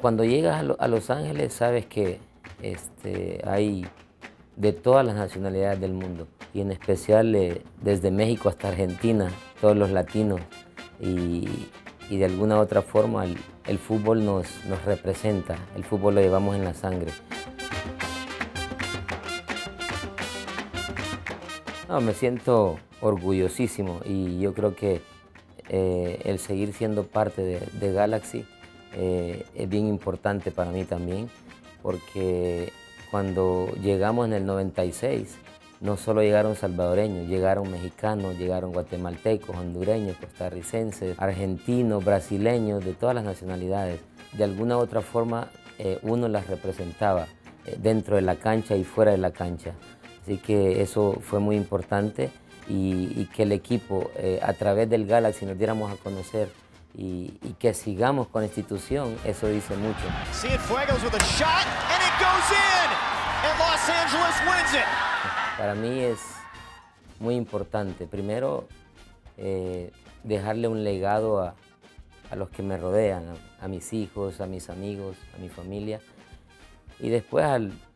Cuando llegas a, Los Ángeles sabes que este, hay de todas las nacionalidades del mundo y en especial eh, desde México hasta Argentina, todos los latinos y, de alguna otra forma el, fútbol nos, nos representa, el fútbol lo llevamos en la sangre. No, me siento orgullosísimo y yo creo que eh, el seguir siendo parte de, Galaxy eh, es bien importante para mí también, porque cuando llegamos en el 96, no solo llegaron salvadoreños, llegaron mexicanos, llegaron guatemaltecos, hondureños, costarricenses, argentinos, brasileños, de todas las nacionalidades. De alguna u otra forma eh, uno las representaba dentro de la cancha y fuera de la cancha. Así que eso fue muy importante y, que el equipo eh, a través del Galaxy nos diéramos a conocer y, que sigamos con la institución, eso dice mucho. Para mí es muy importante, primero, eh, dejarle un legado a, los que me rodean, a, mis hijos, a mis amigos, a mi familia, y después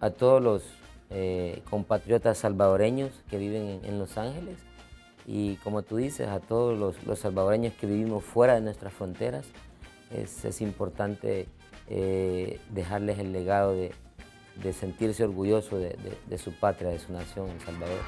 a todos los eh, compatriotas salvadoreños que viven en, Los Ángeles y como tú dices, a todos los, salvadoreños que vivimos fuera de nuestras fronteras, es, importante eh, dejarles el legado de, sentirse orgulloso de, su patria, de su nación, El Salvador.